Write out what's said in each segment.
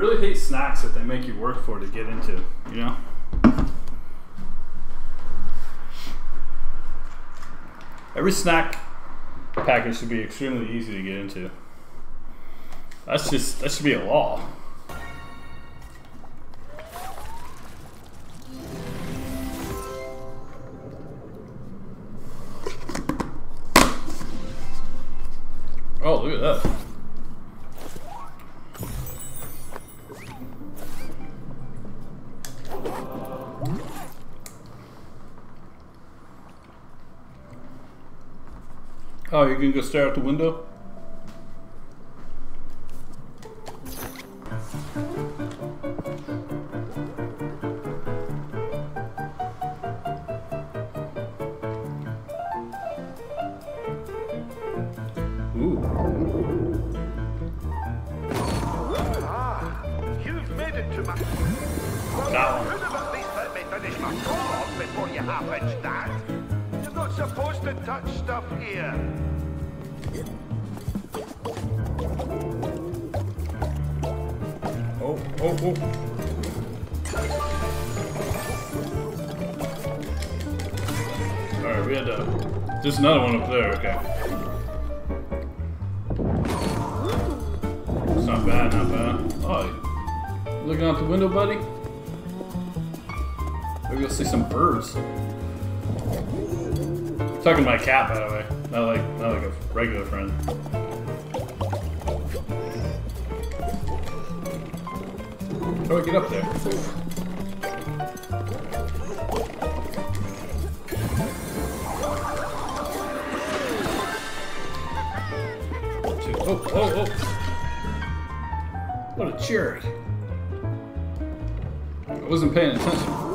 really hate snacks that they make you work for to get into, you know? Every snack package should be extremely easy to get into. That's just, that should be a law. Oh, look at that. Oh, you can go stare out the window? Ooh. Ah, you've made it to my... Well, you one. could have at least let me finish my prologue before you half-inch that. Supposed to touch stuff here. Oh, oh, oh. Alright, we had uh, to. There's another one up there, okay. It's not bad, not bad. Oh, looking out the window, buddy? Maybe you'll see some birds. Talking to my cat, by the way. Not like, not like a regular friend. How do I get up there? Oh, oh, oh! What a cherry! I wasn't paying attention.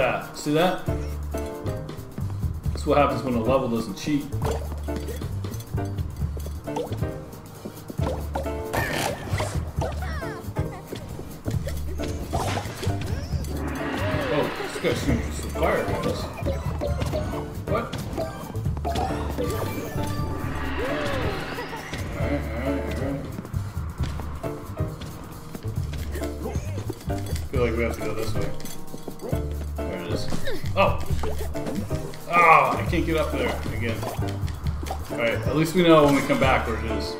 At that. See that? That's what happens when a level doesn't cheat. Oh, this guy's shooting some fire. What? Feel like we have to go this way. Oh! Oh, I can't get up there again. Alright, at least we know when we come back where it is.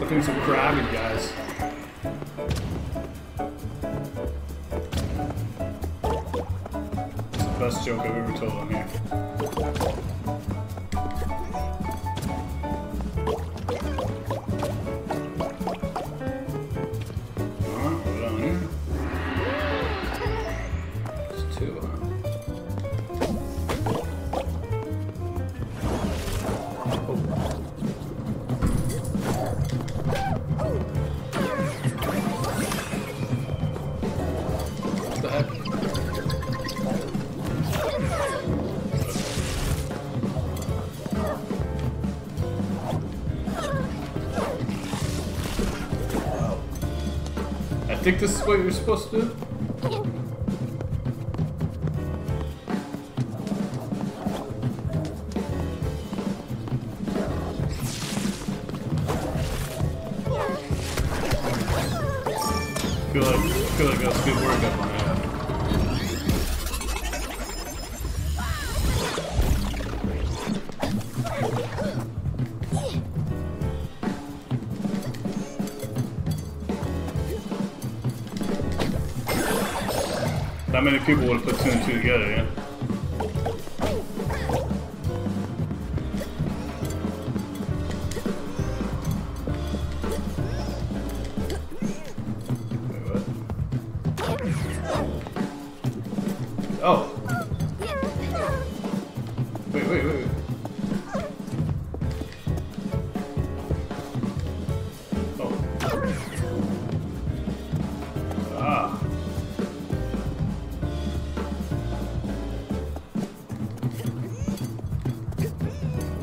Something's so crabby, guys. It's the best joke I've ever told on here. Think this is what you're supposed to do. Good, like that's good work up Not many people would have put two and two together, yeah? Oh!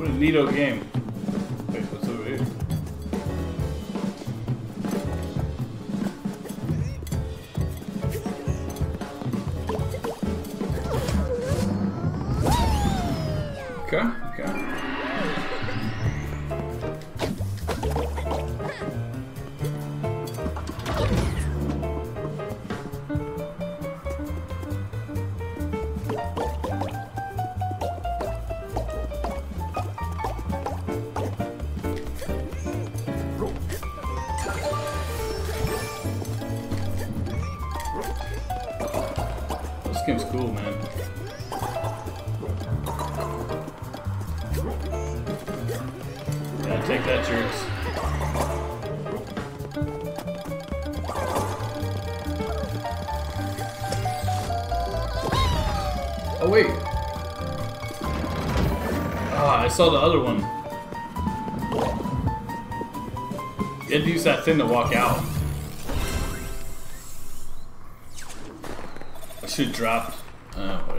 Neato game. Game's cool, man. Yeah, take that, jerks. Oh, wait. Ah, I saw the other one. You had to use that thing to walk out. I should have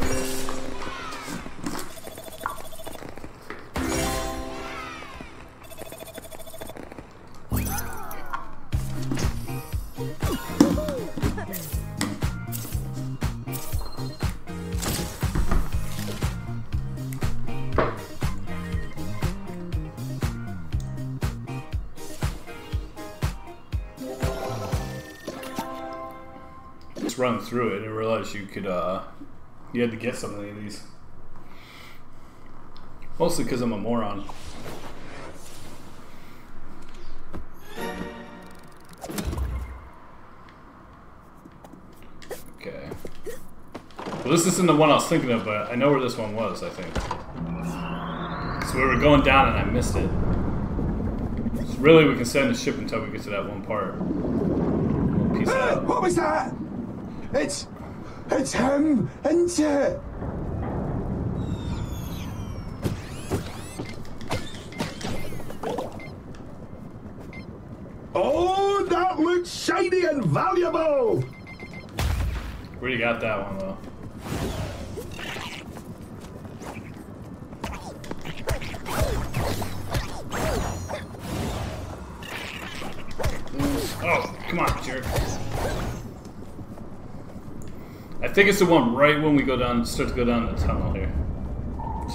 Just run through it and realize you could, uh, you had to get something of these. Mostly because I'm a moron. Okay. Well, this isn't the one I was thinking of, but I know where this one was, I think. So we were going down and I missed it. So really, we can send the ship until we get to that one part. What was that? It's. It's him, isn't it? Oh, that looks shiny and valuable! Where you got that one, though? Oh, come on, jerk. I think it's the one right when we go down, start to go down the tunnel here.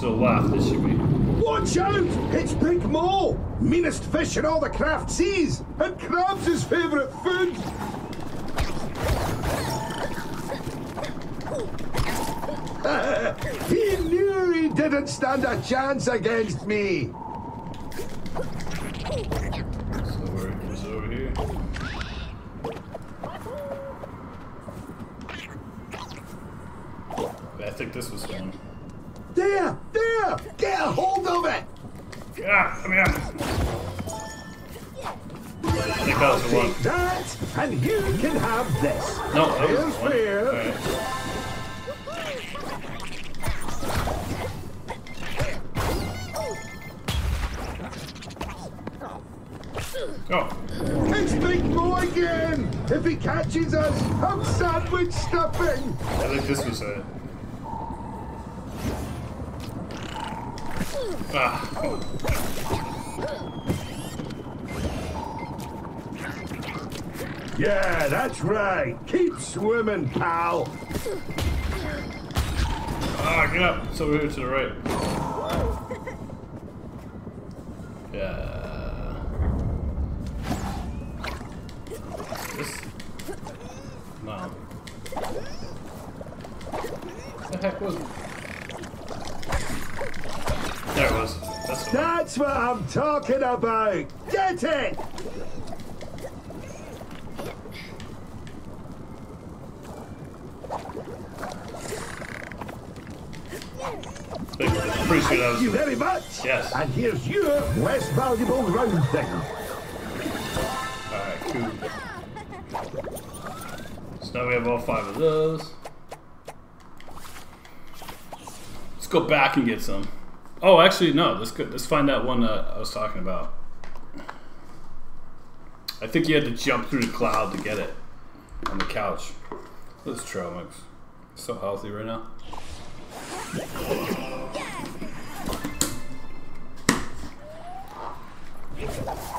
To the left, it should be. Watch out! It's Big Mo! Meanest fish in all the craft seas! And crab's his favourite food! he knew he didn't stand a chance against me! So where is it over here? I think this was one. There! There! Get a hold of it! Yeah, come here. That was the one. Take that, and you can have this. No, that was the one. Oh, It's Big Mo again! If he catches us, I'm sandwich stuffing! I think this was it. Ah, Yeah, that's right. Keep swimming, pal. ah, get up. It's over here to the right. Yeah. This. No. The heck was That's the one. That's what I'm talking about. Get it! I'm pretty sure that Thank you very much. Yes. And here's your less valuable round thing. Alright, cool. So now we have all five of those. Let's go back and get some. Oh, actually, no. Let's go, let's find that one uh, I was talking about. I think you had to jump through the cloud to get it on the couch. This trail mix, so healthy right now. Yeah.